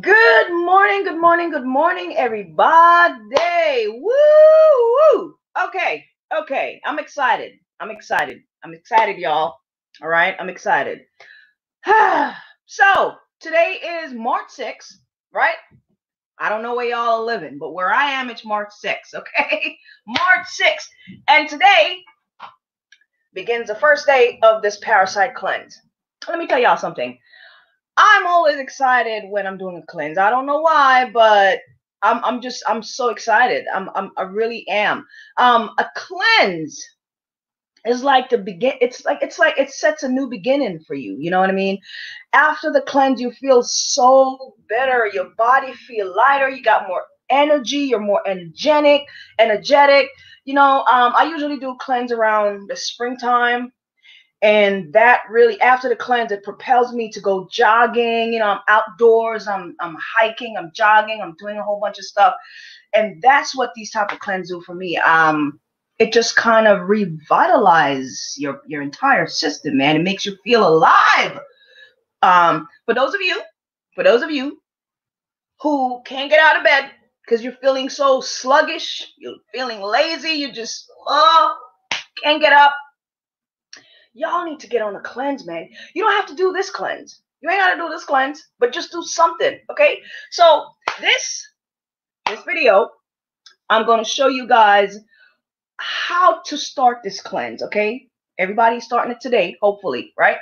Good morning, good morning, good morning, everybody. Woo! woo. Okay, okay. I'm excited. I'm excited. I'm excited, y'all. All right, I'm excited. so, today is March 6th, right? I don't know where y'all are living, but where I am, it's March 6th, okay? March 6th. And today begins the first day of this parasite cleanse. Let me tell y'all something. I'm always excited when I'm doing a cleanse. I don't know why, but I'm I'm just I'm so excited. I'm, I'm I really am. Um, a cleanse is like the begin. It's like it's like it sets a new beginning for you. You know what I mean? After the cleanse, you feel so better. Your body feel lighter. You got more energy. You're more energetic. Energetic. You know, um, I usually do cleanse around the springtime and that really after the cleanse it propels me to go jogging you know i'm outdoors i'm i'm hiking i'm jogging i'm doing a whole bunch of stuff. And that's what these type of cleanse do for me. Um it just kind of revitalizes your your entire system man. It makes you feel alive. Um for those of you for those of you who can't get out of bed because you're feeling so sluggish you're feeling lazy you just oh can't get up y'all need to get on a cleanse, man. You don't have to do this cleanse. You ain't got to do this cleanse, but just do something, okay? So this this video, I'm going to show you guys how to start this cleanse, okay? Everybody's starting it today, hopefully, right?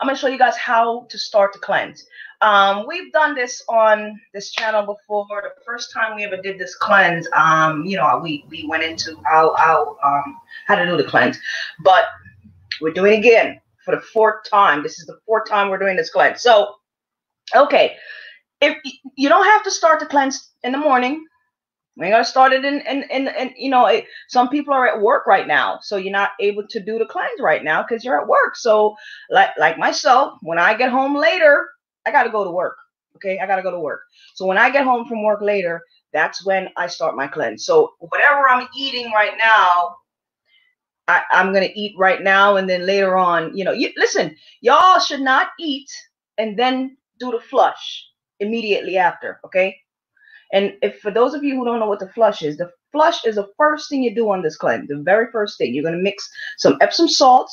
I'm going to show you guys how to start the cleanse. Um, we've done this on this channel before. The first time we ever did this cleanse, um, you know, we we went into how how um how to do the cleanse, but we're doing it again for the fourth time. This is the fourth time we're doing this cleanse. So, okay, if you don't have to start the cleanse in the morning, we gotta start it in, in, in, in you know, it, some people are at work right now, so you're not able to do the cleanse right now because you're at work. So, like like myself, when I get home later, I gotta go to work. Okay, I gotta go to work. So when I get home from work later, that's when I start my cleanse. So whatever I'm eating right now, I, am gonna eat right now and then later on, you know, you listen, y'all should not eat and then do the flush immediately after, okay? And if for those of you who don't know what the flush is, the flush is the first thing you do on this cleanse. The very first thing. You're gonna mix some Epsom salt,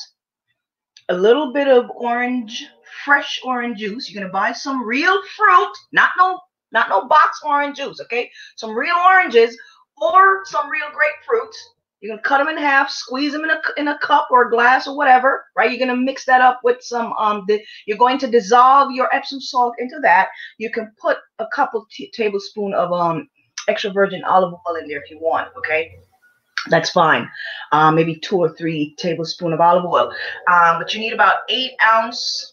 a little bit of orange, fresh orange juice. You're gonna buy some real fruit, not no, not no box orange juice, okay? Some real oranges or some real grapefruit you're gonna cut them in half, squeeze them in a in a cup or a glass or whatever, right? You're gonna mix that up with some um. The, you're going to dissolve your Epsom salt into that. You can put a couple t- tablespoon of um extra virgin olive oil in there if you want. Okay, that's fine. Um, maybe two or three tablespoon of olive oil. Um, but you need about eight ounce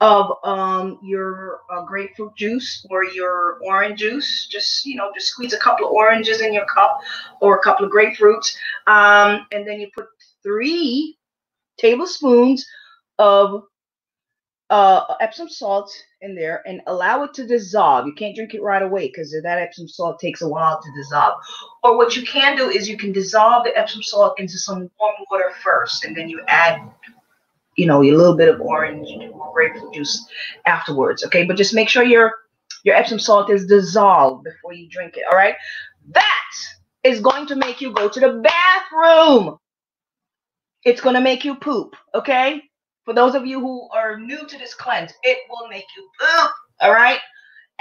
of um, your uh, grapefruit juice or your orange juice. Just you know, just squeeze a couple of oranges in your cup or a couple of grapefruits, um, and then you put three tablespoons of uh, Epsom salt in there and allow it to dissolve. You can't drink it right away because that Epsom salt takes a while to dissolve. Or what you can do is you can dissolve the Epsom salt into some warm water first, and then you add you know, a little bit of orange grapefruit juice afterwards. Okay, but just make sure your your Epsom salt is dissolved before you drink it. All right, that is going to make you go to the bathroom. It's going to make you poop. Okay, for those of you who are new to this cleanse, it will make you poop. All right,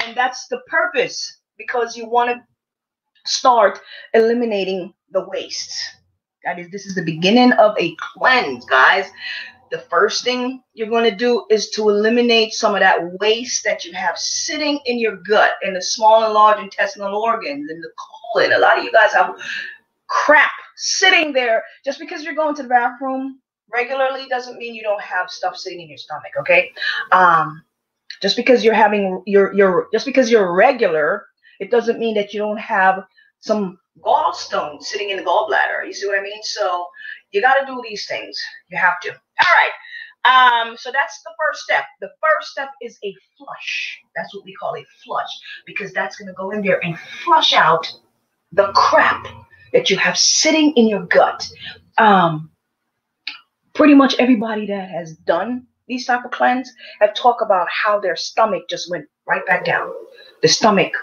and that's the purpose because you want to start eliminating the waste. That is, this is the beginning of a cleanse, guys the first thing you're going to do is to eliminate some of that waste that you have sitting in your gut in the small and large intestinal organs in the colon. A lot of you guys have crap sitting there. Just because you're going to the bathroom regularly doesn't mean you don't have stuff sitting in your stomach okay? Um just because you're having your your just because you're regular it doesn't mean that you don't have some gallstones sitting in the gallbladder. You see what i mean? So you got to do these things you have to all right. Um, so that's the first step. The first step is a flush. That's what we call a flush because that's going to go in there and flush out the crap that you have sitting in your gut. Um, pretty much everybody that has done these type of cleanse have talked about how their stomach just went right back down. The stomach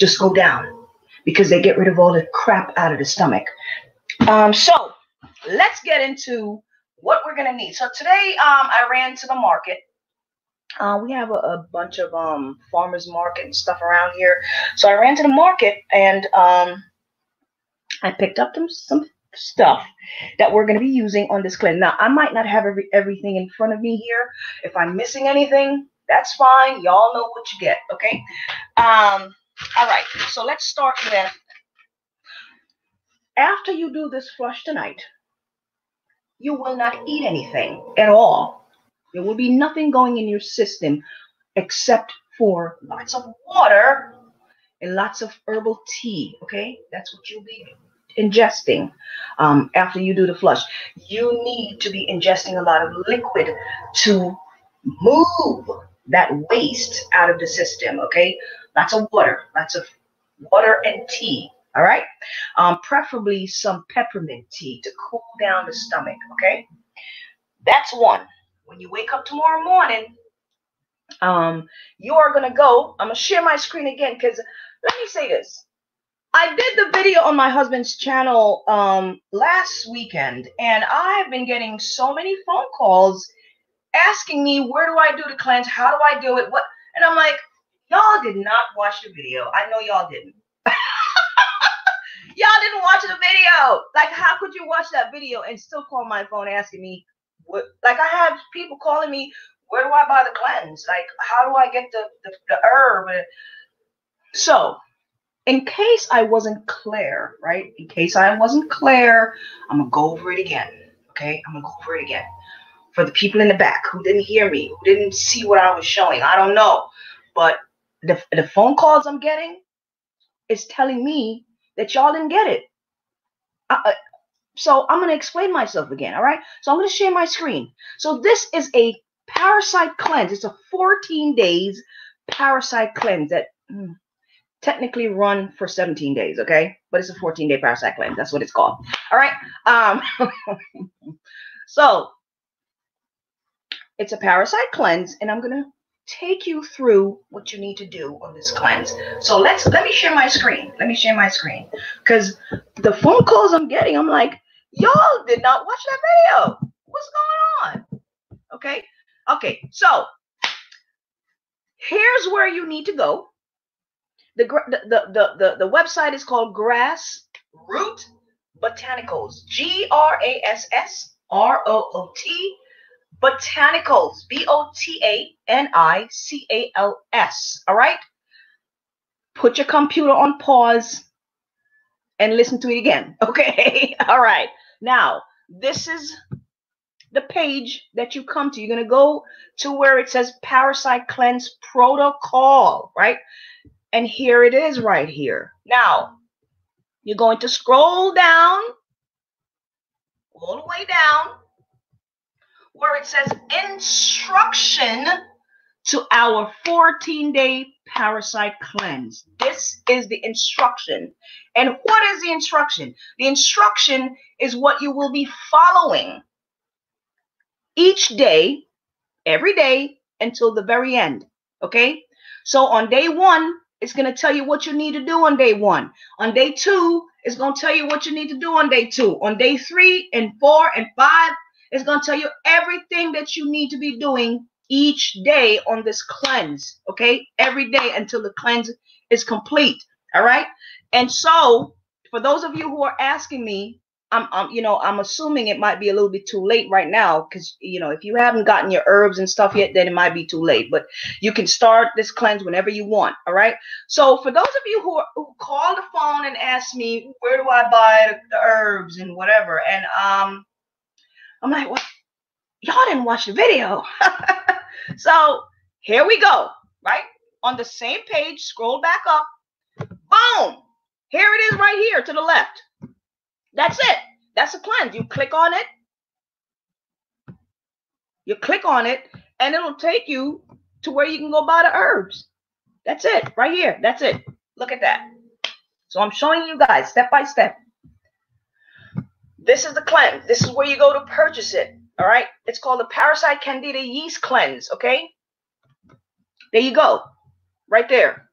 just go down because they get rid of all the crap out of the stomach. Um, so let's get into what we're gonna need. So today, um, I ran to the market. Uh, we have a, a, bunch of um farmers market and stuff around here. So I ran to the market and um, I picked up some some stuff that we're going to be using on this cleanse. Now, I might not have every, everything in front of me here. If I'm missing anything, that's fine. Y'all know what you get, okay? Um, all right, so let's start with after you do this flush tonight, you will not eat anything at all. There will be nothing going in your system except for lots of water and lots of herbal tea, okay? That's what you'll be ingesting um, after you do the flush. You need to be ingesting a lot of liquid to move that waste out of the system. Okay, lots of water, lots of water and tea. All right, um, preferably some peppermint tea to cool down the stomach. Okay, that's one. When you wake up tomorrow morning, um, you are gonna go. I'm gonna share my screen again because let me say this. I did the video on my husband's channel um, last weekend, and I've been getting so many phone calls asking me where do I do the cleanse, how do I do it, what, and I'm like, y'all did not watch the video. I know y'all didn't. y'all didn't watch the video. Like, how could you watch that video and still call my phone asking me what? Like, I have people calling me, where do I buy the cleanse? Like, how do I get the the, the herb? So in case I wasn't clear, right? In case I wasn't clear, I'm gonna go over it again. Okay, I'm gonna go over it again. For the people in the back who didn't hear me, who didn't see what I was showing, I don't know. But the, the phone calls I'm getting is telling me that y'all didn't get it. Uh so I'm gonna explain myself again, all right? So I'm gonna share my screen. So this is a parasite cleanse. It's a 14 days parasite cleanse that. Hmm, technically run for 17 days, okay? But it's a 14 day parasite cleanse. That's what it's called. All right. Um, so it's a parasite cleanse, and I'm gonna take you through what you need to do on this cleanse. So let's let me share my screen. Let me share my screen. Because the phone calls I'm getting, I'm like, y'all did not watch that video. What's going on? Okay. Okay, so here's where you need to go the, the, the, the, the website is called Grass Root Botanicals. G R A S S R O O T Botanicals. B O T A N I C A L S. All right? Put your computer on pause and listen to it again. Okay? All right. Now, this is the page that you come to. You're going to go to where it says Parasite Cleanse Protocol, right? And here it is right here. Now, you're going to scroll down, all the way down, where it says instruction to our 14 day parasite cleanse. This is the instruction. And what is the instruction? The instruction is what you will be following each day, every day until the very end. Okay? So on day one, it's going to tell you what you need to do on day one. On day two, it's going to tell you what you need to do on day two. On day three and four and five, it's going to tell you everything that you need to be doing each day on this cleanse. Okay. Every day until the cleanse is complete. All right. And so, for those of you who are asking me, I'm, I'm, you know, I'm assuming it might be a little bit too late right now because, you know, if you haven't gotten your herbs and stuff yet, then it might be too late. But you can start this cleanse whenever you want. All right. So for those of you who, are, who call the phone and ask me, where do I buy the, the herbs and whatever, and um, I'm like, what? Y'all didn't watch the video. so here we go. Right on the same page. Scroll back up. Boom. Here it is, right here to the left. That's it. That's the plan. You click on it. You click on it, and it'll take you to where you can go buy the herbs. That's it, right here. That's it. Look at that. So I'm showing you guys step by step. This is the cleanse. This is where you go to purchase it. All right. It's called the Parasite Candida Yeast Cleanse. Okay. There you go. Right there.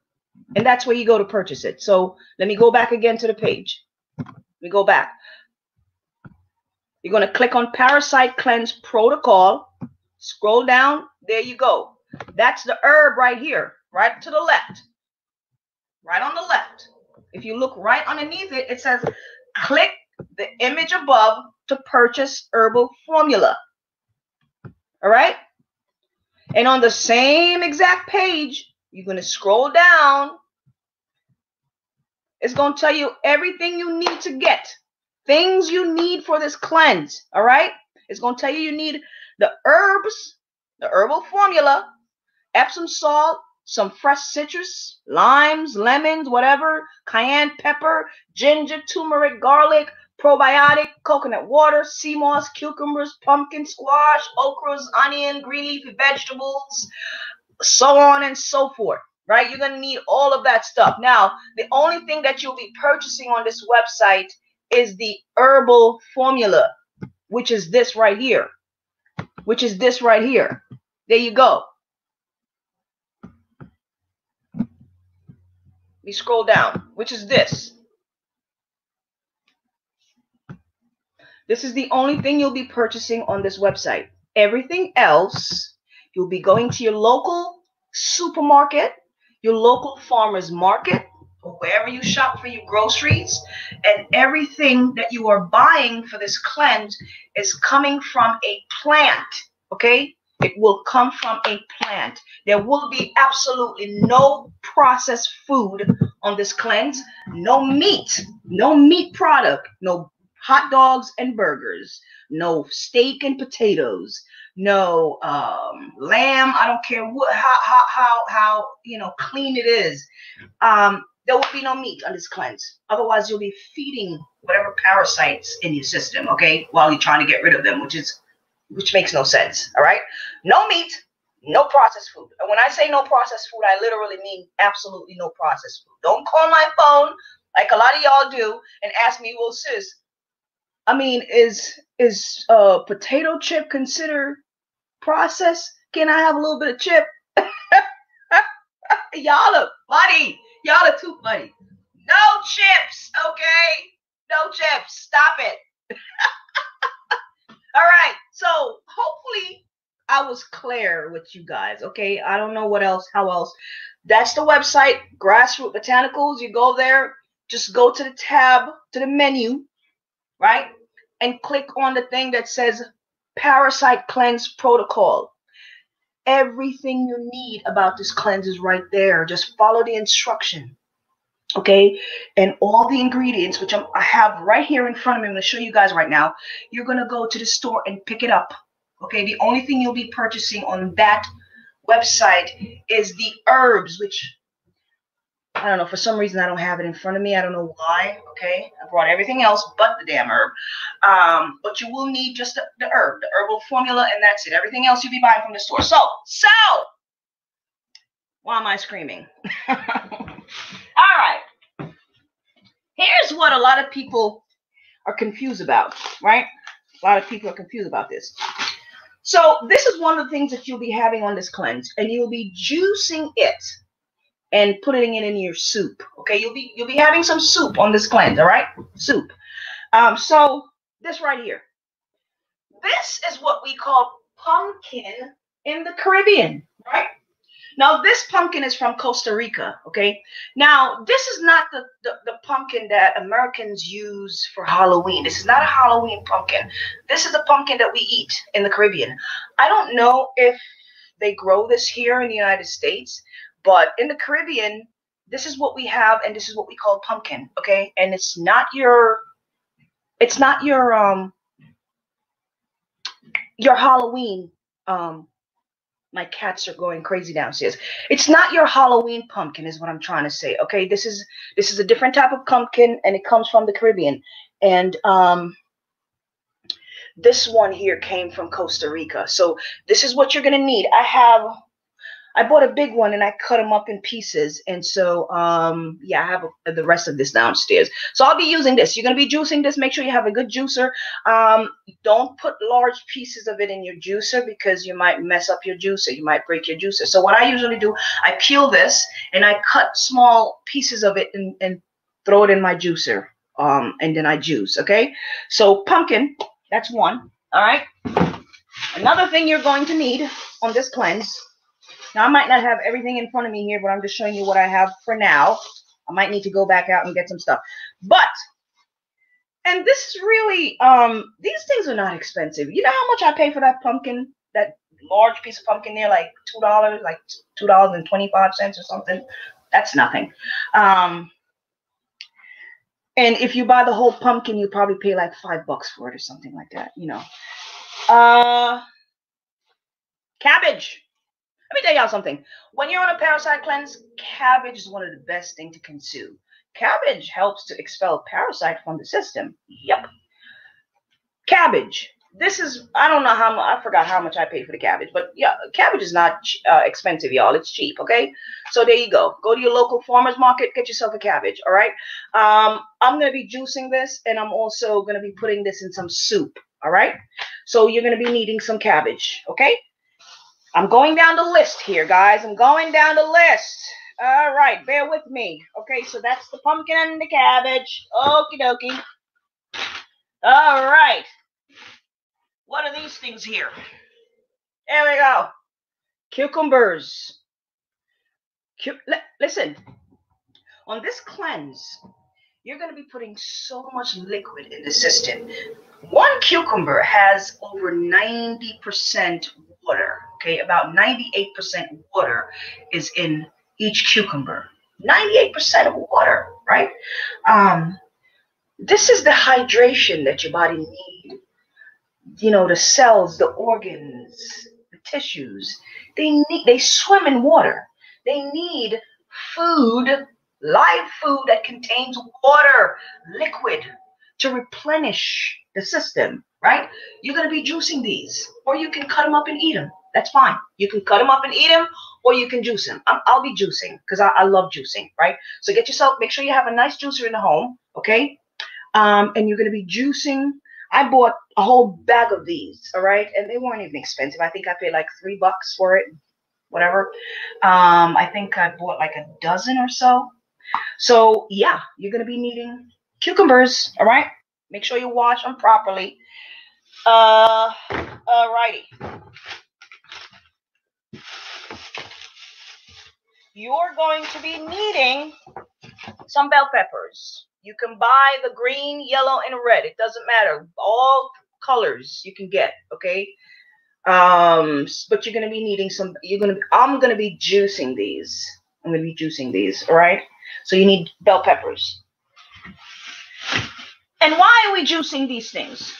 And that's where you go to purchase it. So let me go back again to the page. Let me go back. You're going to click on Parasite Cleanse Protocol. Scroll down. There you go. That's the herb right here, right to the left. Right on the left. If you look right underneath it, it says click the image above to purchase herbal formula. All right. And on the same exact page, you're going to scroll down. It's going to tell you everything you need to get, things you need for this cleanse. All right. It's going to tell you you need the herbs, the herbal formula, Epsom salt, some fresh citrus, limes, lemons, whatever, cayenne pepper, ginger, turmeric, garlic, probiotic, coconut water, sea moss, cucumbers, pumpkin, squash, okras, onion, green leafy vegetables, so on and so forth. Right? You're going to need all of that stuff. Now, the only thing that you'll be purchasing on this website is the herbal formula, which is this right here, which is this right here. There you go. We scroll down, which is this. This is the only thing you'll be purchasing on this website. Everything else, you'll be going to your local supermarket, your local farmer's market, or wherever you shop for your groceries, and everything that you are buying for this cleanse is coming from a plant, okay? It will come from a plant. There will be absolutely no processed food on this cleanse, no meat, no meat product, no hot dogs and burgers, no steak and potatoes, no um, lamb. I don't care what how how how how you know clean it is. Um, there will be no meat on this cleanse. Otherwise, you'll be feeding whatever parasites in your system. Okay, while you're trying to get rid of them, which is which makes no sense. All right, no meat. No processed food. And when I say no processed food, I literally mean absolutely no processed food. Don't call my phone like a lot of y'all do and ask me, well, sis, I mean, is is uh potato chip considered processed? Can I have a little bit of chip? Y'all are funny. Y'all are too funny. No chips, okay? No chips. Stop it. All right. So hopefully I was clear with you guys. Okay. I don't know what else, how else. That's the website, Grassroot Botanicals. You go there, just go to the tab, to the menu, right? And click on the thing that says Parasite Cleanse Protocol. Everything you need about this cleanse is right there. Just follow the instruction. Okay. And all the ingredients, which I'm, i have right here in front of me, I'm to show you guys right now. You're going to go to the store and pick it up. Okay. The only thing you'll be purchasing on that website is the herbs, which I don't know. For some reason, I don't have it in front of me. I don't know why. Okay, I brought everything else but the damn herb. Um, but you will need just the, the herb, the herbal formula, and that's it. Everything else you'll be buying from the store. So, so why am I screaming? All right. Here's what a lot of people are confused about, right? A lot of people are confused about this. So this is one of the things that you'll be having on this cleanse, and you'll be juicing it and putting it in your soup. Okay, you'll be you'll be having some soup on this cleanse. All right, soup. Um, so this right here, this is what we call pumpkin in the Caribbean, right? Now this pumpkin is from Costa Rica. Okay, now this is not the, the the pumpkin that Americans use for Halloween. This is not a Halloween pumpkin. This is the pumpkin that we eat in the Caribbean. I don't know if they grow this here in the United States. But in the Caribbean, this is what we have, and this is what we call pumpkin. Okay, and it's not your, it's not your um, your Halloween. Um, my cats are going crazy downstairs. It's not your Halloween pumpkin, is what I'm trying to say. Okay, this is this is a different type of pumpkin, and it comes from the Caribbean, and um. This one here came from Costa Rica. So this is what you're going to need. I have I bought a big one and I cut them up in pieces. And so, um, yeah, I have a, the rest of this downstairs. So I'll be using this. You're going to be juicing this. Make sure you have a good juicer. Um, don't put large pieces of it in your juicer because you might mess up your juicer. You might break your juicer. So what I usually do, I peel this and I cut small pieces of it and, and throw it in my juicer. Um, and then I juice. Okay. So pumpkin, that's one. All right. Another thing you're going to need on this cleanse now, I might not have everything in front of me here, but I'm just showing you what I have for now. I might need to go back out and get some stuff. But, and this is really, um, these things are not expensive. You know how much I pay for that pumpkin, that large piece of pumpkin there, like $2, like $2.25 or something? That's nothing. Um, and if you buy the whole pumpkin, you probably pay like five bucks for it or something like that, you know. Uh, cabbage. Let me tell y'all something. When you're on a parasite cleanse, cabbage is one of the best things to consume. Cabbage helps to expel parasite from the system. Yep. Cabbage. This is, I don't know how much, I forgot how much I paid for the cabbage, but yeah, cabbage is not uh, expensive, y'all. It's cheap, okay? So there you go. Go to your local farmer's market, get yourself a cabbage, all right? Um, I'm going to be juicing this, and I'm also going to be putting this in some soup, all right? So you're going to be needing some cabbage, okay? I'm going down the list here, guys. I'm going down the list. All right, bear with me. Okay, so that's the pumpkin and the cabbage. Okie dokie. All right. What are these things here? There we go. Cucumbers. Cu listen, on this cleanse, you're going to be putting so much liquid in the system. One cucumber has over 90% water. Okay, about 98% water is in each cucumber. 98% of water, right? Um, this is the hydration that your body needs. You know, the cells, the organs, the tissues, they need they swim in water. They need food, live food that contains water, liquid, to replenish the system, right? You're going to be juicing these, or you can cut them up and eat them. That's fine. You can cut them up and eat them, or you can juice them. i will be juicing because I, I, love juicing, right? So get yourself, make sure you have a nice juicer in the home, okay? Um, and you're going to be juicing. I bought a whole bag of these, all right? And they weren't even expensive. I think I paid like three bucks for it, whatever. Um, I think I bought like a dozen or so. So yeah, you're going to be needing cucumbers, all right? Make sure you wash them properly. Uh, alrighty. You're going to be needing some bell peppers. You can buy the green, yellow, and red. It doesn't matter. All colors you can get, okay? Um, but you're gonna be needing some. You're gonna. I'm gonna be juicing these. I'm gonna be juicing these. All right. So you need bell peppers. And why are we juicing these things?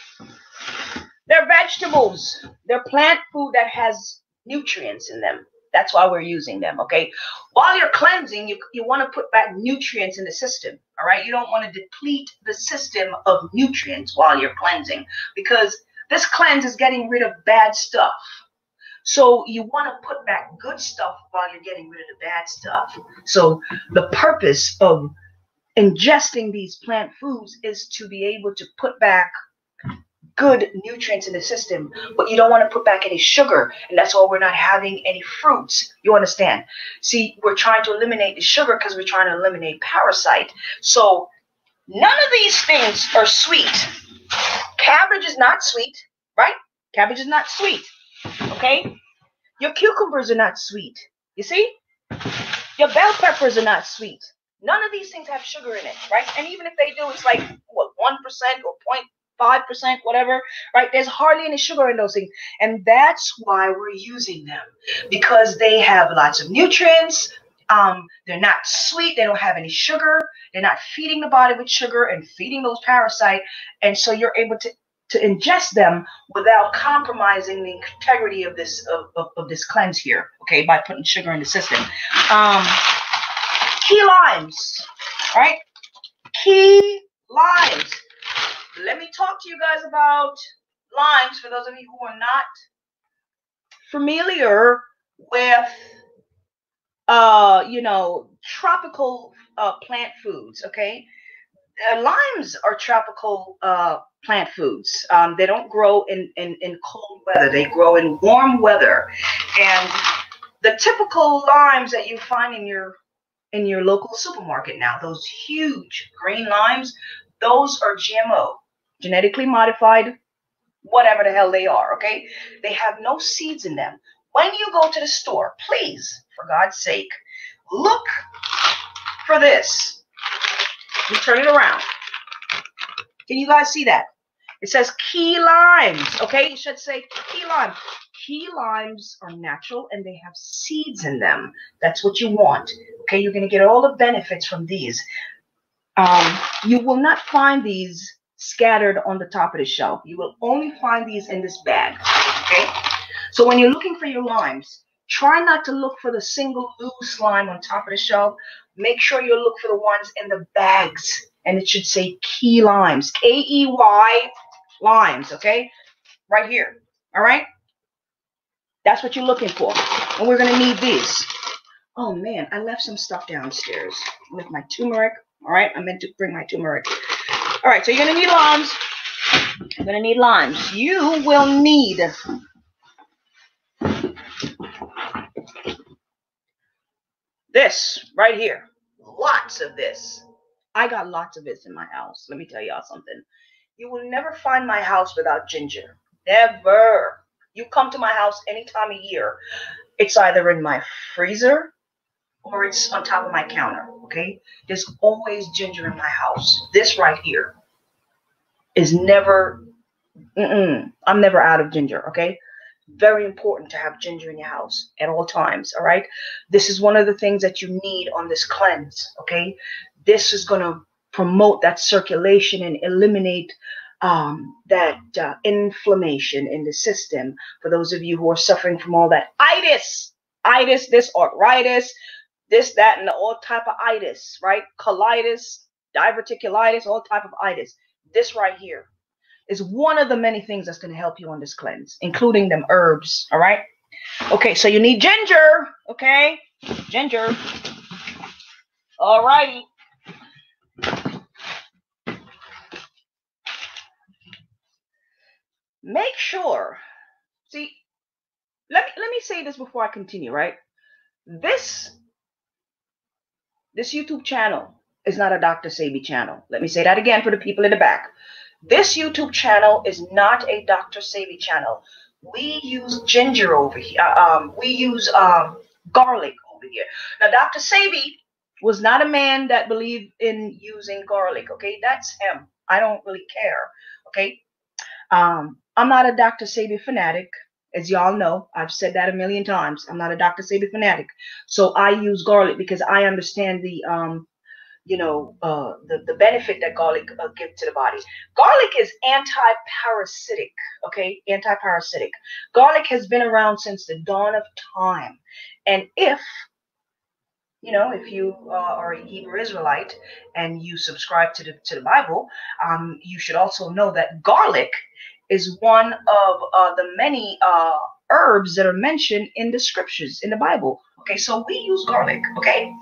They're vegetables. They're plant food that has nutrients in them. That's why we're using them, okay? While you're cleansing, you, you want to put back nutrients in the system, all right? You don't want to deplete the system of nutrients while you're cleansing because this cleanse is getting rid of bad stuff. So you want to put back good stuff while you're getting rid of the bad stuff. So the purpose of ingesting these plant foods is to be able to put back good nutrients in the system, but you don't want to put back any sugar. And that's why we're not having any fruits. You understand? See, we're trying to eliminate the sugar because we're trying to eliminate parasite. So none of these things are sweet. Cabbage is not sweet, right? Cabbage is not sweet. Okay? Your cucumbers are not sweet. You see? Your bell peppers are not sweet. None of these things have sugar in it, right? And even if they do, it's like what one percent or point five percent, whatever, right? There's hardly any sugar in those things, and that's why we're using them because they have lots of nutrients. Um, they're not sweet. They don't have any sugar. They're not feeding the body with sugar and feeding those parasites, and so you're able to to ingest them without compromising the integrity of this of, of, of this cleanse here. Okay, by putting sugar in the system. Um, key limes, right? Key limes. Let me talk to you guys about limes for those of you who are not familiar with uh, you know, tropical uh, plant foods. Okay, uh, limes are tropical uh, plant foods. Um, they don't grow in, in in cold weather. They grow in warm weather, and the typical limes that you find in your in your local supermarket now, those huge green limes, those are GMO, genetically modified, whatever the hell they are. Okay, they have no seeds in them. When you go to the store, please, for God's sake, look for this. You turn it around. Can you guys see that? It says key limes. Okay, you should say key lime. Key limes are natural and they have seeds in them. That's what you want. Okay, you're going to get all the benefits from these. Um, you will not find these scattered on the top of the shelf. You will only find these in this bag. Okay, so when you're looking for your limes, try not to look for the single loose lime on top of the shelf. Make sure you look for the ones in the bags, and it should say key limes, K E Y limes. Okay, right here. All right. That's what you're looking for. And we're to need these. Oh man, I left some stuff downstairs with my turmeric. All right, I meant to bring my turmeric. All right, so you're to need limes. You're to need limes. You will need this right here. Lots of this. I got lots of this in my house. Let me tell y'all something. You will never find my house without ginger. Never. You come to my house any time of year. It's either in my freezer or it's on top of my counter. Okay. There's always ginger in my house. This right here is never, mm-mm, I'm never out of ginger. Okay. Very important to have ginger in your house at all times. All right. This is one of the things that you need on this cleanse. Okay. This is going to promote that circulation and eliminate um, that uh, inflammation in the system. For those of you who are suffering from all that itis, itis, this arthritis, this, that, and all type of itis, right? Colitis, diverticulitis, all type of itis. This right here is one of the many things that's going to help you on this cleanse, including them herbs. All right. Okay, so you need ginger. Okay, ginger. All righty. make sure see let me let me say this before i continue right this this youtube channel is not a dr Sebi channel let me say that again for the people in the back this youtube channel is not a dr sebi channel we use ginger over here uh, um, we use um, garlic over here now dr sebi was not a man that believed in using garlic okay that's him i don't really care okay um, I'm not a Dr. Sebi fanatic. As y'all know, I've said that a million times. I'm not a Dr. Sebi fanatic. So I use garlic because I understand the um, you know, uh, the, the benefit that garlic uh, gives to the body. Garlic is anti-parasitic, okay? Anti-parasitic. Garlic has been around since the dawn of time. And if, you know, if you uh, are a Hebrew Israelite and you subscribe to the, to the Bible, um, you should also know that garlic is one of uh, the many uh, herbs that are mentioned in the scriptures in the Bible. Okay, so we use garlic. Okay,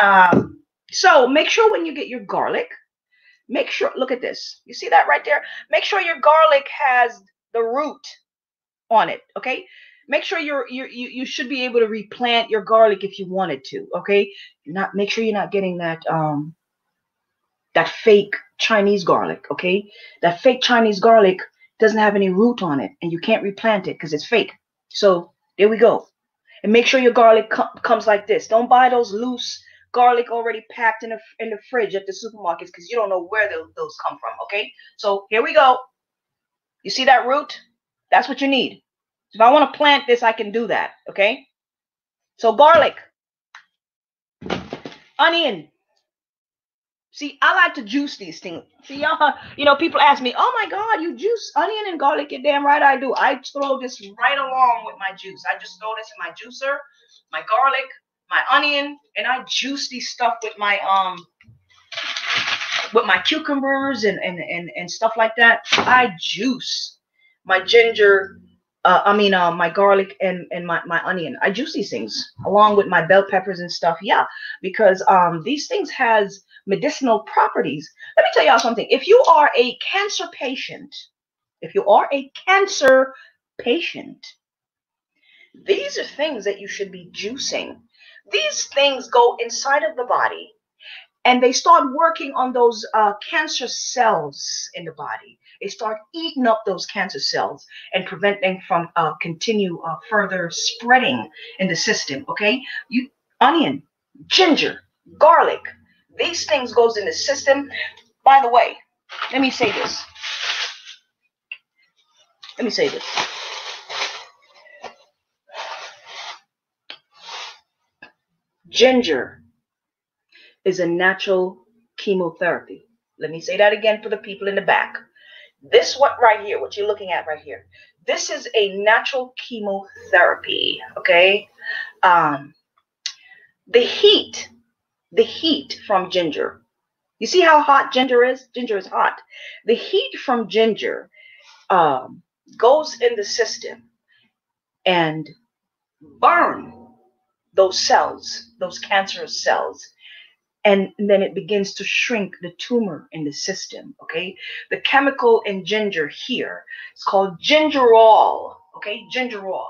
um, so make sure when you get your garlic, make sure. Look at this. You see that right there? Make sure your garlic has the root on it. Okay. Make sure you're, you're you you should be able to replant your garlic if you wanted to. Okay. Not make sure you're not getting that um that fake Chinese garlic. Okay. That fake Chinese garlic doesn't have any root on it and you can't replant it because it's fake. So there we go. And make sure your garlic comes like this. Don't buy those loose garlic already packed in the, in the fridge at the supermarkets because you don't know where those, those come from. Okay. So here we go. You see that root? That's what you need. If I want to plant this, I can do that. Okay. So garlic, onion, See, I like to juice these things. See, y'all, you know, people ask me, oh my God, you juice onion and garlic. You're damn right I do. I throw this right along with my juice. I just throw this in my juicer, my garlic, my onion, and I juice these stuff with my um with my cucumbers and and and, and stuff like that. I juice my ginger uh, I mean, uh, my garlic and, and my, my onion. I juice these things along with my bell peppers and stuff. Yeah, because um, these things has medicinal properties. Let me tell y'all something. If you are a cancer patient, if you are a cancer patient, these are things that you should be juicing. These things go inside of the body and they start working on those uh, cancer cells in the body they start eating up those cancer cells and prevent them from uh, continue uh, further spreading in the system. Okay, you onion, ginger, garlic, these things goes in the system. By the way, let me say this. Let me say this. Ginger is a natural chemotherapy. Let me say that again for the people in the back. This what right here, what you're looking at right here, this is a natural chemotherapy. Okay. Um, the heat, the heat from ginger. You see how hot ginger is? Ginger is hot. The heat from ginger um, goes in the system and burn those cells, those cancerous cells, and then it begins to shrink the tumor in the system. Okay, the chemical in ginger here it's called gingerol. Okay, gingerol,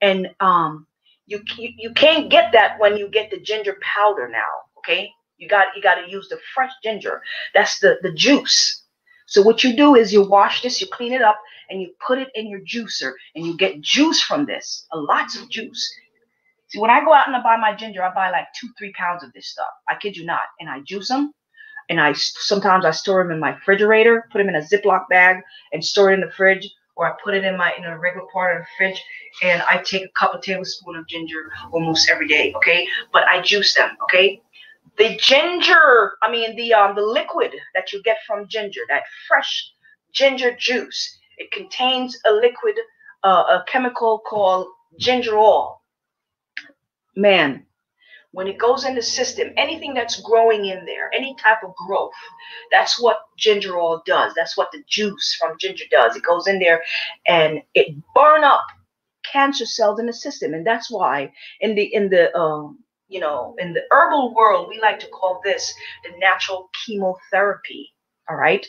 and um, you, you you can't get that when you get the ginger powder now. Okay, you got you got to use the fresh ginger. That's the the juice. So what you do is you wash this, you clean it up, and you put it in your juicer, and you get juice from this, a lots of juice. See, when I go out and I buy my ginger, I buy like two, three pounds of this stuff. I kid you not. And I juice them. And I sometimes I store them in my refrigerator, put them in a Ziploc bag, and store it in the fridge. Or I put it in my in a regular part of the fridge, and I take a couple tablespoon of ginger almost every day. Okay, but I juice them. Okay, the ginger, I mean the um the liquid that you get from ginger, that fresh ginger juice, it contains a liquid, uh, a chemical called gingerol man, when it goes in the system, anything that's growing in there, any type of growth, that's what gingerol does. That's what the juice from ginger does. It goes in there and it burn up cancer cells in the system, and that's why in the in the um you know in the herbal world we like to call this the natural chemotherapy. All right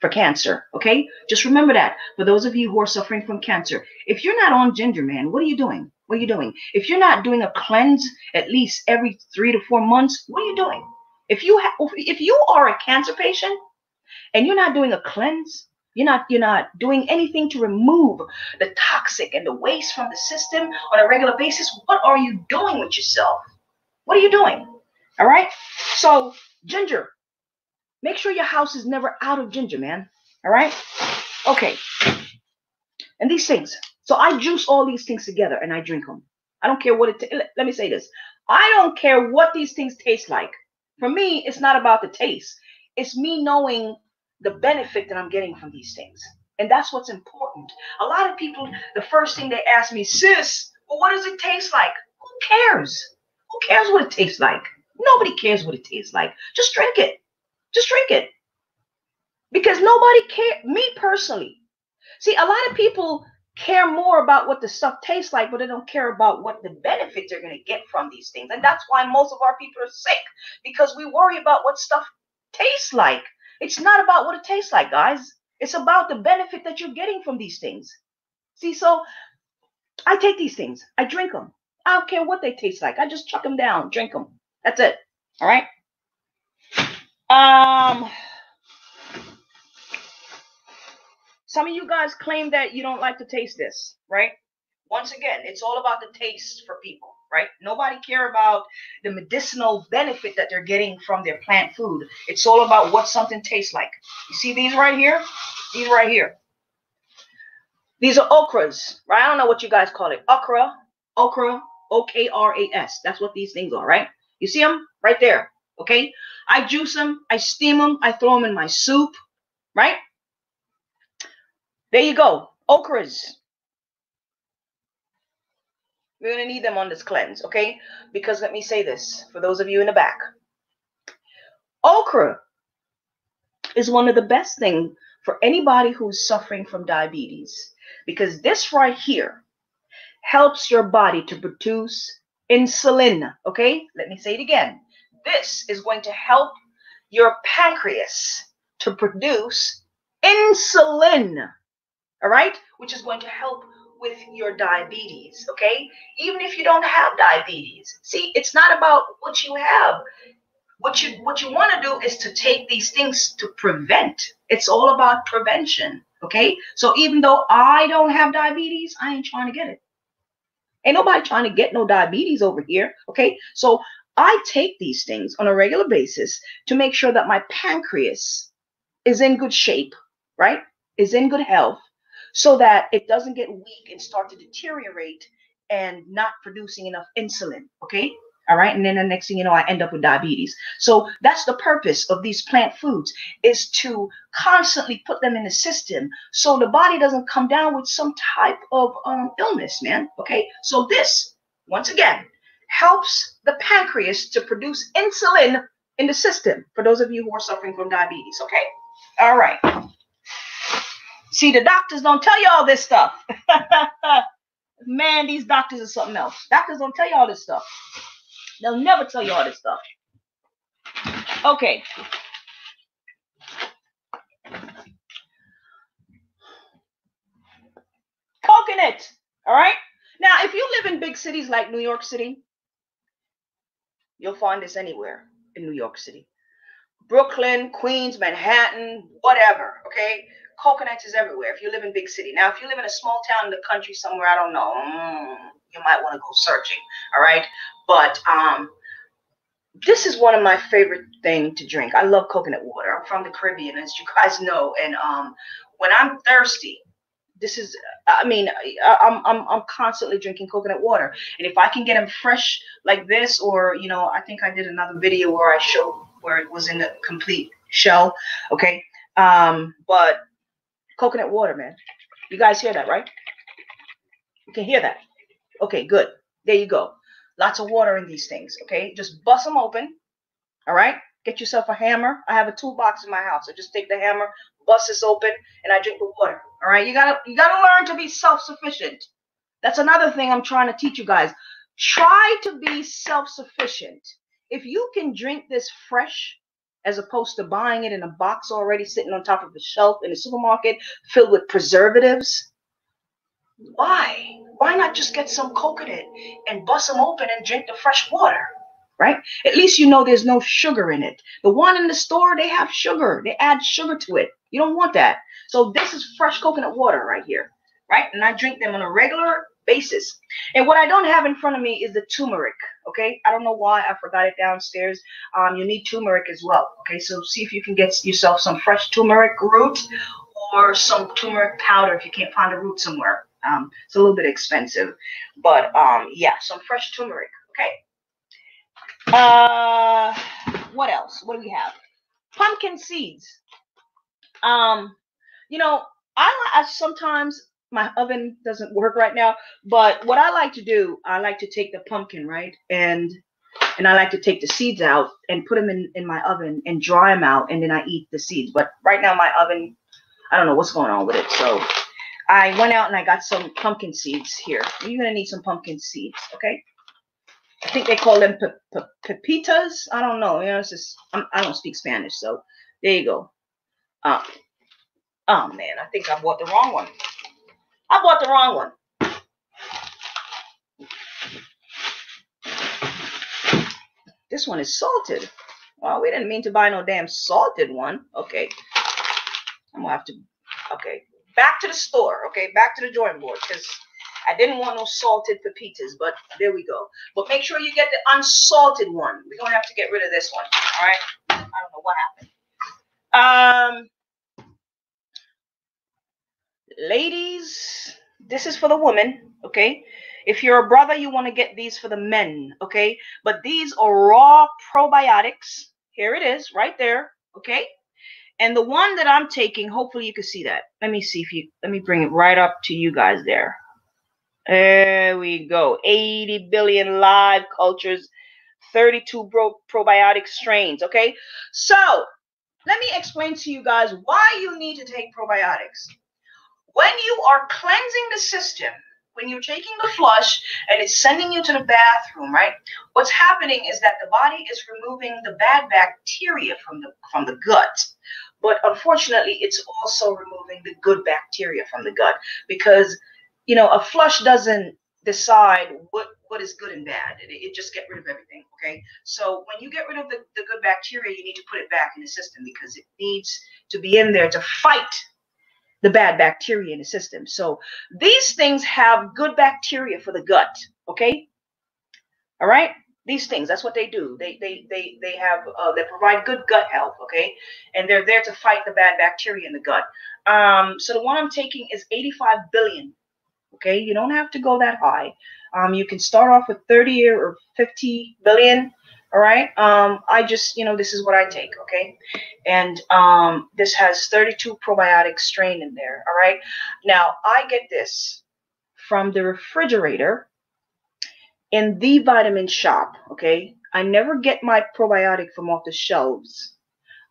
for cancer. Okay, just remember that for those of you who are suffering from cancer, if you're not on ginger, man, what are you doing? What are you doing? If you're not doing a cleanse at least every three to four months, what are you doing? If you ha- if you are a cancer patient and you're not doing a cleanse, you're not you're not doing anything to remove the toxic and the waste from the system on a regular basis. What are you doing with yourself? What are you doing? All right. So ginger, make sure your house is never out of ginger, man. All right. Okay. And these things, so I juice all these things together and I drink them. I don't care what it. T- let me say this. I don't care what these things taste like. For me, it's not about the taste. It's me knowing the benefit that I'm getting from these things. And that's what's important. A lot of people, the first thing they ask me, sis, well, what does it taste like? Who cares? Who cares what it tastes like? Nobody cares what it tastes like. Just drink it. Just drink it. Because nobody care. Me personally. See, a lot of people care more about what the stuff tastes like, but they don't care about what the benefits they're going to get from these things. And that's why most of our people are sick because we worry about what stuff tastes like. It's not about what it tastes like, guys. It's about the benefit that you're getting from these things. See, so I take these things, I drink them. I don't care what they taste like. I just chuck them down, drink them. That's it. All right. Um, Some of you guys claim that you don't like to taste this, right? Once again, it's all about the taste for people, right? Nobody care about the medicinal benefit that they're getting from their plant food. It's all about what something tastes like. You see these right here? These right here. These are okras, right? I don't know what you guys call it. Okra, okra, O-K-R-A-S. That's what these things are, right? You see them right there, okay? I juice them, I steam them, I throw them in my soup, right? There you go. Okras. We're going to need them on this cleanse, okay? Because let me say this for those of you in the back. Okra is one of the best things for anybody who's suffering from diabetes. Because this right here helps your body to produce insulin. Okay, let me say it again. This is going to help your pancreas to produce insulin. All right, which is going to help with your diabetes. Okay, even if you don't have diabetes. See, it's not about what you have. What you what you want to do is to take these things to prevent. It's all about prevention. Okay, so even though I don't have diabetes, I ain't trying to get it. Ain't nobody trying to get no diabetes over here. Okay. So I take these things on a regular basis to make sure that my pancreas is in good shape, right? Is in good health so that it doesn't get weak and start to deteriorate and not producing enough insulin. Okay. All right. And then the next thing you know, I end up with diabetes. So that's the purpose of these plant foods is to constantly put them in the system so the body doesn't come down with some type of um, illness, man. Okay. So this, once again, helps the pancreas to produce insulin in the system for those of you who are suffering from diabetes. Okay. All right. See, the doctors don't tell you all this stuff. Man, these doctors are something else. Doctors don't tell you all this stuff. They'll never tell you all this stuff. Okay. Coconut. All right. Now, if you live in big cities like New York City, you'll find this anywhere in New York City. Brooklyn, Queens, Manhattan, whatever. Okay. Coconuts is everywhere if you live in big city. Now, if you live in a small town in the country somewhere, I don't know, mm, you might want to go searching. All right. But um, this is one of my favorite thing to drink. I love coconut water. I'm from the Caribbean, as you guys know, and um, when I'm thirsty, this is i mean I'm, I'm i'm constantly drinking coconut water and if i can get them fresh like this or you know i think i did another video where i showed where it was in a complete shell okay um but coconut water man you guys hear that right you can hear that okay good there you go Lots of water in these things, okay? Just bust them open, all right? Get yourself a hammer. I have a toolbox in my house. So just take the hammer, bust this open, and I drink the water. All right, you gotta you gotta learn to be self-sufficient. That's another thing I'm trying to teach you guys. Try to be self-sufficient. If you can drink this fresh, as opposed to buying it in a box already sitting on top of the shelf in a supermarket filled with preservatives, why? Why not just get some coconut and bust them open and drink the fresh water? Right? At least you know there's no sugar in it. The one in the store, they have sugar. They add sugar to it. You don't want that. So this is fresh coconut water right here. Right? And I drink them on a regular basis. And what I don't have in front of me is the turmeric. Okay, I don't know why I forgot it downstairs. Um, you need turmeric as well. Okay, so see if you can get yourself some fresh turmeric root or some turmeric powder if you can't find a root somewhere. Um, it's a little bit expensive, but um, yeah, some fresh turmeric. Okay. Uh, what else? What do we have? Pumpkin seeds. Um, you know, I, I sometimes my oven doesn't work right now, but what I like to do, I like to take the pumpkin, right, and and I like to take the seeds out and put them in in my oven and dry them out, and then I eat the seeds. But right now, my oven, I don't know what's going on with it, so I went out and I got some pumpkin seeds here. You're going to need some pumpkin seeds, okay? I think they call them pepitas. I don't know. You know, it's just, I'm, I do not speak Spanish, so there you go. Uh, oh, man, I think I bought the wrong one. I bought the wrong one. This one is salted. Well, we didn't mean to buy no damn salted one. Okay. I'm going to have to, okay back to the store, okay? Back to the drawing board because I didn't want no salted pepitas, but there we go. But make sure you get the unsalted one. We're going to have to get rid of this one, all right? I don't know what happened. Um, ladies, this is for the women, okay? If you're a brother, you want to get these for the men, okay? But these are raw probiotics. Here it is, right there, okay? And the one that I'm taking, hopefully you can see that. Let me see if you, let me bring it right up to you guys there. There we go. 80 billion live cultures, 32 pro probiotic strains. Okay. So let me explain to you guys why you need to take probiotics. When you are cleansing the system, when you're taking the flush and it's sending you to the bathroom, right? What's happening is that the body is removing the bad bacteria from the from the gut. But unfortunately, it's also removing the good bacteria from the gut because you know a flush doesn't decide what what is good and bad. It, it just get rid of everything. Okay. So when you get rid of the, the good bacteria, you need to put it back in the system because it needs to be in there to fight the bad bacteria in the system. So these things have good bacteria for the gut. Okay. All right. These things, that's what they do. They they they they have uh, they provide good gut health. Okay, and they're there to fight the bad bacteria in the gut. Um, so the one I'm taking is 85 billion. Okay, you don't have to go that high. Um, you can start off with 30 or 50 billion. All right. Um, I just, you know, this is what I take. Okay. And um, this has 32 probiotic strain in there. All right. Now I get this from the refrigerator in the vitamin shop. Okay. I never get my probiotic from off the shelves.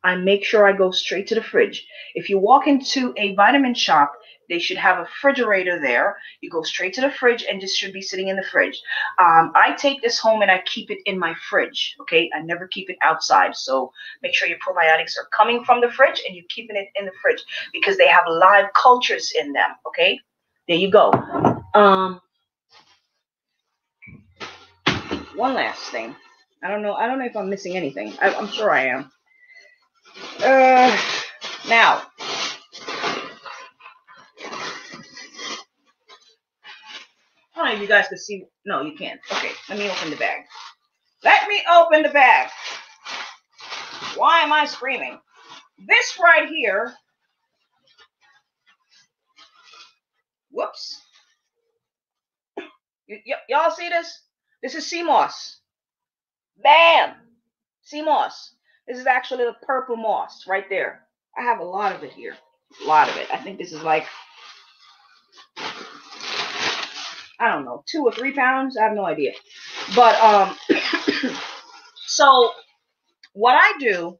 I make sure I go straight to the fridge. If you walk into a vitamin shop they should have a refrigerator there. You go straight to the fridge, and this should be sitting in the fridge. Um, I take this home and I keep it in my fridge. Okay, I never keep it outside. So make sure your probiotics are coming from the fridge and you're keeping it in the fridge because they have live cultures in them. Okay, there you go. Um, one last thing. I don't know. I don't know if I'm missing anything. I, am sure I am. Uh, now You guys can see. No, you can't. Okay, let me open the bag. Let me open the bag. Why am I screaming? This right here. Whoops. y'all see this? This is sea moss. Bam! Sea moss. This is actually the purple moss right there. I have a lot of it here. A lot of it. I think this is like I don't know, two or three pounds. I have no idea. But um, so what I do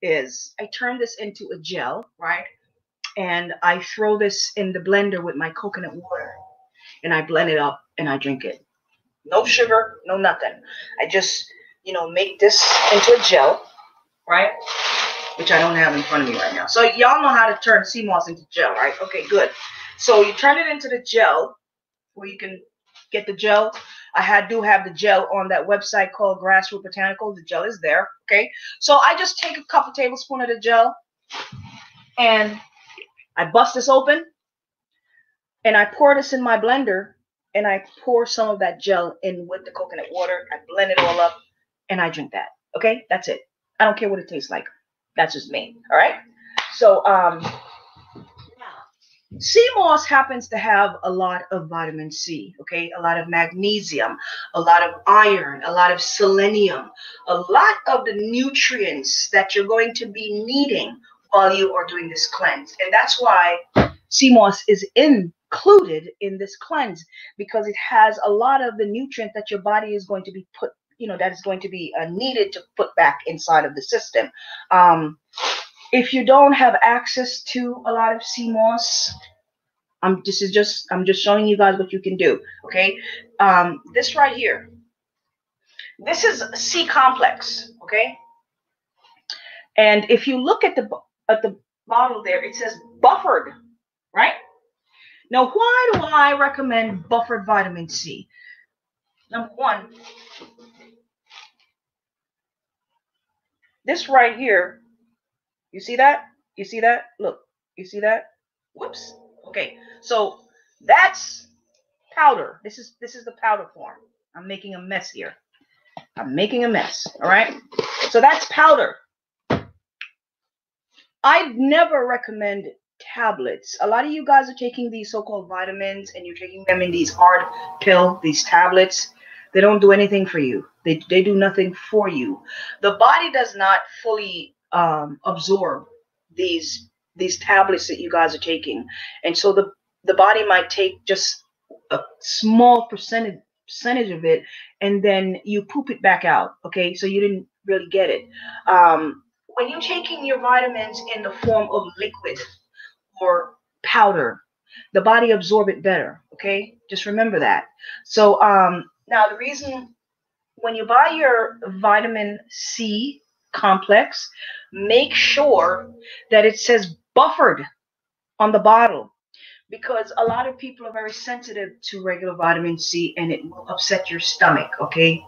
is I turn this into a gel, right? And I throw this in the blender with my coconut water, and I blend it up and I drink it. No sugar, no nothing. I just, you know, make this into a gel, right? Which I don't have in front of me right now. So y'all know how to turn sea moss into gel, right? Okay, good. So you turn it into the gel, where you can get the gel. I had do have the gel on that website called Grassroot Botanical. The gel is there. Okay. So I just take a couple tablespoon of the gel and I bust this open and I pour this in my blender and I pour some of that gel in with the coconut water. I blend it all up and I drink that. Okay. That's it. I don't care what it tastes like. That's just me. All right. So, um, Sea moss happens to have a lot of vitamin C, okay? A lot of magnesium, a lot of iron, a lot of selenium, a lot of the nutrients that you're going to be needing while you are doing this cleanse. And that's why sea moss is included in this cleanse because it has a lot of the nutrient that your body is going to be put, you know, that is going to be uh, needed to put back inside of the system. Um, if you don't have access to a lot of moss, I'm this is just I'm just showing you guys what you can do. Okay, um, this right here, this is C complex. Okay, and if you look at the at the bottle there, it says buffered, right? Now, why do I recommend buffered vitamin C? Number one, this right here you see that? You see that? Look, you see that? Whoops. Okay, so that's powder. This is this is the powder form. I'm making a mess here. I'm making a mess. All right. So that's powder. I'd never recommend tablets. A lot of you guys are taking these so-called vitamins and you're taking them in these hard pill, these tablets. They don't do anything for you. They, they do nothing for you. The body does not fully um, absorb these these tablets that you guys are taking, and so the the body might take just a small percentage percentage of it, and then you poop it back out. Okay, so you didn't really get it. Um, when you're taking your vitamins in the form of liquid or powder, the body absorb it better. Okay, just remember that. So um, now the reason when you buy your vitamin C complex, make sure that it says buffered on the bottle because a lot of people are very sensitive to regular vitamin C and it will upset your stomach. Okay,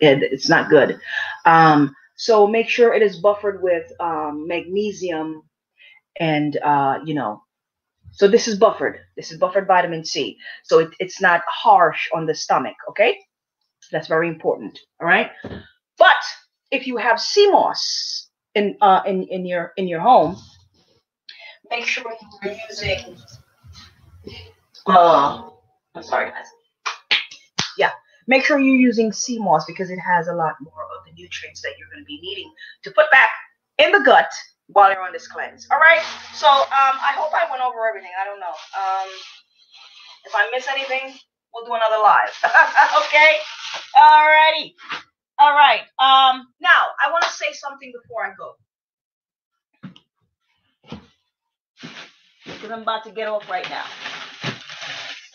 it's not good. Um, so make sure it is buffered with um, magnesium and uh, you know. So this is buffered. This is buffered vitamin C. So it, it's not harsh on the stomach. Okay, that's very important. All right, but if you have moss in uh, in in your in your home, make sure you are using. Uh, I'm sorry, guys. Yeah, make sure you're using sea moss because it has a lot more of the nutrients that you're going to be needing to put back in the gut while you're on this cleanse. All right. So um, I hope I went over everything. I don't know. Um, if I miss anything, we'll do another live. okay. Alrighty. All right. Um, now I want to say something before I go. Because I'm about to get off right now.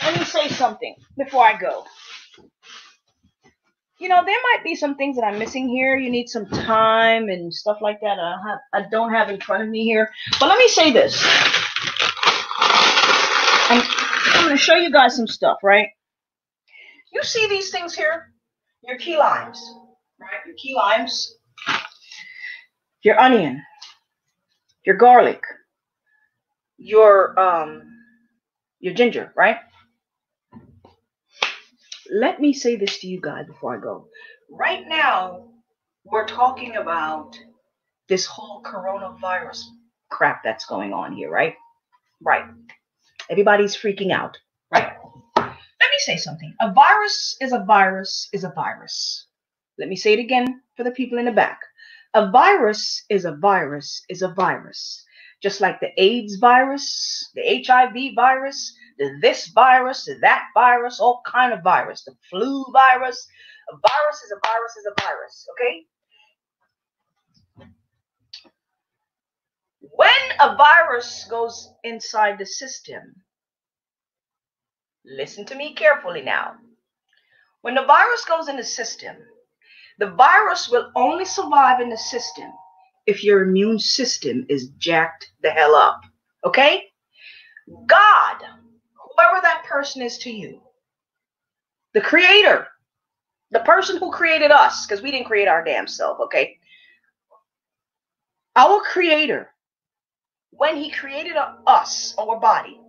Let me say something before I go. You know, there might be some things that I'm missing here. You need some time and stuff like that. I, have, I don't have in front of me here. But let me say this. I'm, I'm going to show you guys some stuff, right? You see these things here? Your key limes right? Your key limes, your onion, your garlic, your um, your ginger, right? Let me say this to you guys before I go. Right now, we're talking about this whole coronavirus crap that's going on here, right? Right. Everybody's freaking out, right? Let me say something. A virus is a virus is a virus. Let me say it again for the people in the back. A virus is a virus is a virus. Just like the AIDS virus, the HIV virus, the this virus, the that virus, all kind of virus, the flu virus. A virus is a virus is a virus, okay? When a virus goes inside the system, listen to me carefully now. When the virus goes in the system, the virus will only survive in the system if your immune system is jacked the hell up. Okay? God, whoever that person is to you, the creator, the person who created us, because we didn't create our damn self, okay? Our creator, when he created us, our body,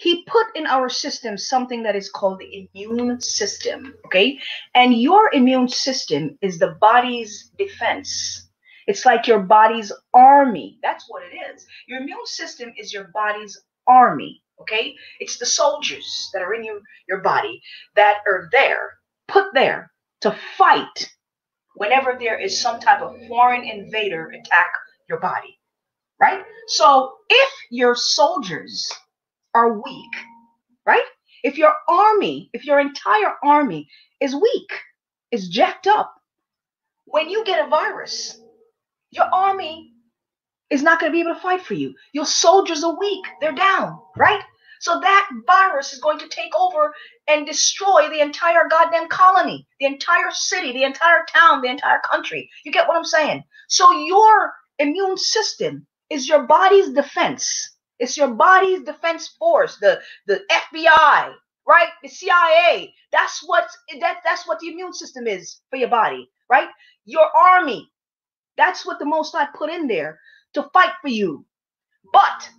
he put in our system something that is called the immune system. Okay. And your immune system is the body's defense. It's like your body's army. That's what it is. Your immune system is your body's army. Okay. It's the soldiers that are in your, your body that are there, put there to fight whenever there is some type of foreign invader attack your body. Right? So if your soldiers are weak, right? If your army, if your entire army is weak, is jacked up, when you get a virus, your army is not going to be able to fight for you. Your soldiers are weak, they're down, right? So that virus is going to take over and destroy the entire goddamn colony, the entire city, the entire town, the entire country. You get what I'm saying? So your immune system is your body's defense it's your body's defense force, the the FBI, right? The CIA. That's what that that's what the immune system is for your body, right? Your army. That's what the Most High put in there to fight for you. But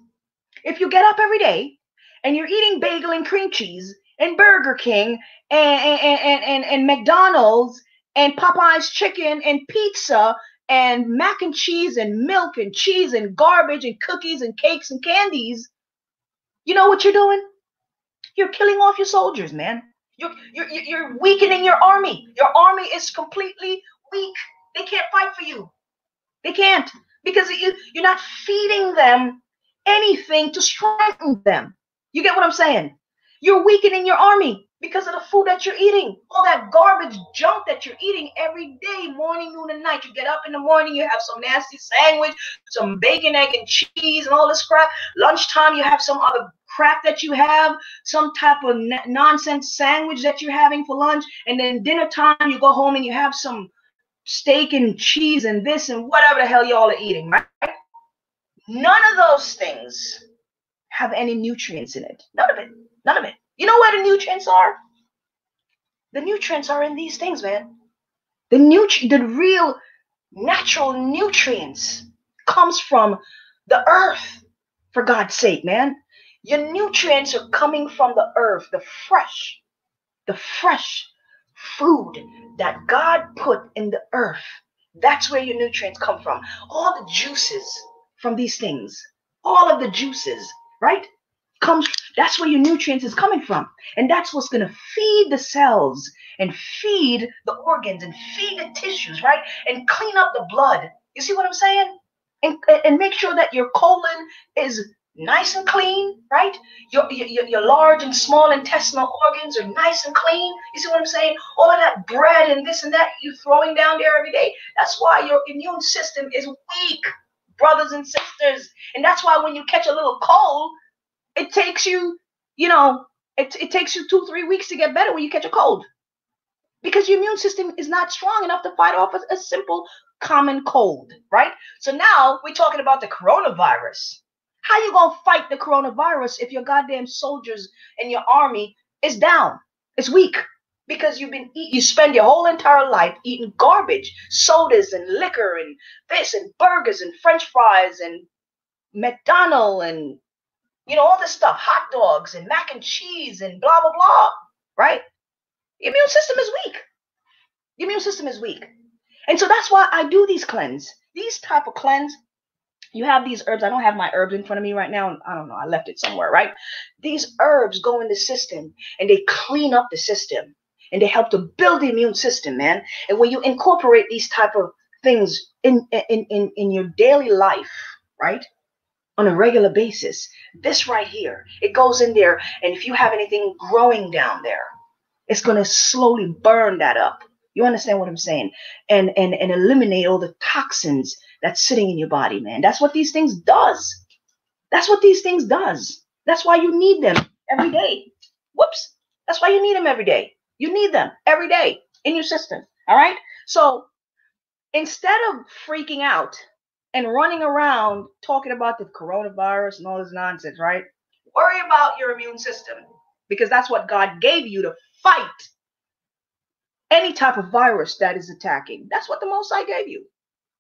if you get up every day and you're eating bagel and cream cheese and Burger King and and and, and, and McDonald's and Popeye's chicken and pizza and mac and cheese and milk and cheese and garbage and cookies and cakes and candies, you know what you're doing? You're killing off your soldiers, man. You're, you're, you're weakening your army. Your army is completely weak. They can't fight for you. They can't because you, you're not feeding them anything to strengthen them. You get what I'm saying? You're weakening your army because of the food that you're eating. All that garbage junk that you're eating every day, morning, noon, and night. You get up in the morning, you have some nasty sandwich, some bacon, egg, and cheese, and all this crap. Lunchtime, you have some other crap that you have, some type of nonsense sandwich that you're having for lunch. And then dinner time, you go home and you have some steak and cheese and this and whatever the hell y'all are eating, right? None of those things have any nutrients in it. None of it. None of it. You know where the nutrients are? The nutrients are in these things, man. The nutri- the real natural nutrients comes from the earth. For God's sake, man. Your nutrients are coming from the earth, the fresh, the fresh food that God put in the earth. That's where your nutrients come from. All the juices from these things, all of the juices, right? Comes that's where your nutrients is coming from. And that's what's going to feed the cells and feed the organs and feed the tissues, right? And clean up the blood. You see what I'm saying? And, and make sure that your colon is nice and clean, right? Your, your, your large and small intestinal organs are nice and clean. You see what I'm saying? All of that bread and this and that you throwing down there every day. That's why your immune system is weak, brothers and sisters. And that's why when you catch a little cold, it takes you, you know, it, it takes you two, three weeks to get better when you catch a cold. Because your immune system is not strong enough to fight off a, a simple common cold, right? So now we're talking about the coronavirus. How you gonna fight the coronavirus if your goddamn soldiers and your army is down? It's weak because you've been eat, you spend your whole entire life eating garbage, sodas and liquor and this and burgers and French fries and McDonald and you know all this stuff, hot dogs and mac and cheese and blah blah blah, right? The immune system is weak. The immune system is weak, and so that's why I do these cleanse. These type of cleanse you have these herbs. I don't have my herbs in front of me right now. I don't know. I left it somewhere, right? These herbs go in the system and they clean up the system and they help to build the immune system, man. And when you incorporate these type of things in in in, in your daily life, right? On a regular basis, this right here, it goes in there, and if you have anything growing down there, it's gonna slowly burn that up. You understand what I'm saying? And and and eliminate all the toxins that's sitting in your body, man. That's what these things does. That's what these things does. That's why you need them every day. Whoops. That's why you need them every day. You need them every day in your system. All right. So instead of freaking out and running around talking about the coronavirus and all this nonsense, right? Worry about your immune system because that's what God gave you to fight any type of virus that is attacking. That's what the Most High gave you,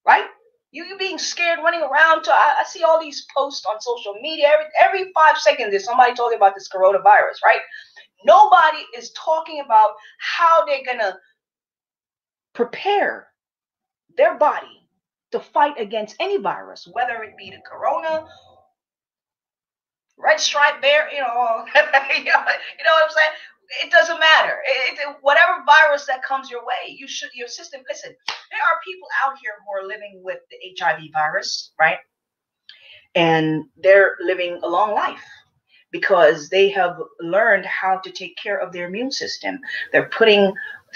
right? You, you being scared, running around. To, I, I see all these posts on social media. Every, every five seconds, there's somebody talking about this coronavirus, right? Nobody is talking about how they're going to prepare their body to fight against any virus, whether it be the corona, red stripe bear, you know, you know, what I'm saying? it doesn't matter. It, it, whatever virus that comes your way, you should your system. Listen, there are people out here who are living with the HIV virus, right? And they're living a long life because they have learned how to take care of their immune system. They're putting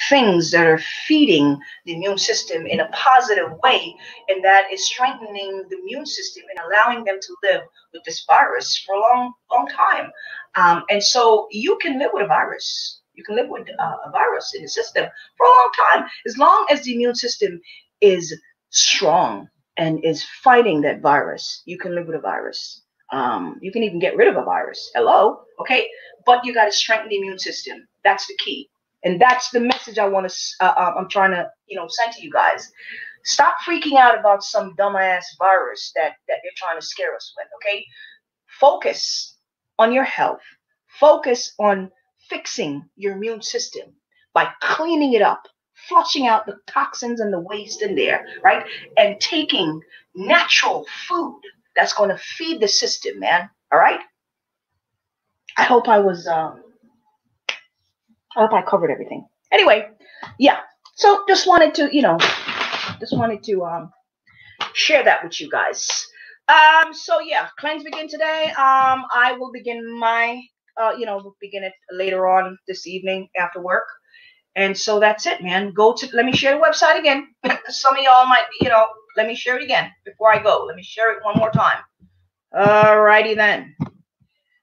things that are feeding the immune system in a positive way, and that is strengthening the immune system and allowing them to live with this virus for a long, long time. Um, and so you can live with a virus. You can live with uh, a virus in the system for a long time, as long as the immune system is strong and is fighting that virus. You can live with a virus. Um, you can even get rid of a virus. Hello, okay, but you got to strengthen the immune system. That's the key. And that's the message I want to, uh, uh, I'm trying to, you know, send to you guys. Stop freaking out about some dumbass virus that, that they're trying to scare us with, okay? Focus on your health. Focus on fixing your immune system by cleaning it up, flushing out the toxins and the waste in there, right? And taking natural food that's going to feed the system, man. All right? I hope I was um, I hope I covered everything. Anyway, yeah. So just wanted to, you know, just wanted to um share that with you guys. Um, so yeah, cleanse begin today. Um, I will begin my uh, you know, we'll begin it later on this evening after work. And so that's it, man. Go to, let me share the website again. Some of y'all might, you know, let me share it again before I go. Let me share it one more time. Alrighty then.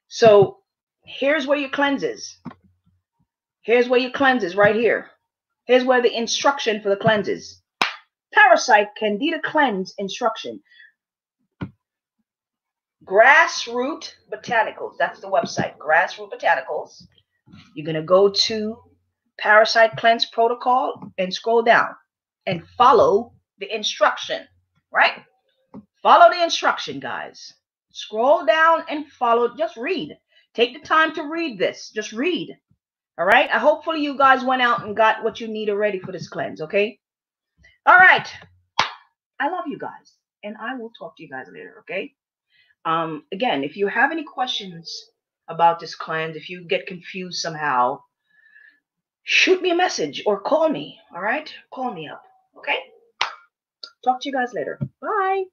So here's where your cleanse is. Here's where your cleanse is right here. Here's where the instruction for the cleanse is. Parasite Candida Cleanse instruction. Grassroot Botanicals. That's the website. Grassroot Botanicals. You're going to go to Parasite Cleanse Protocol and scroll down and follow the instruction, right? Follow the instruction, guys. Scroll down and follow. Just read. Take the time to read this. Just read. All right. I hopefully you guys went out and got what you need already for this cleanse. Okay. All right. I love you guys, and I will talk to you guys later. Okay. Um. Again, if you have any questions about this cleanse, if you get confused somehow, shoot me a message or call me. All right. Call me up. Okay. Talk to you guys later. Bye.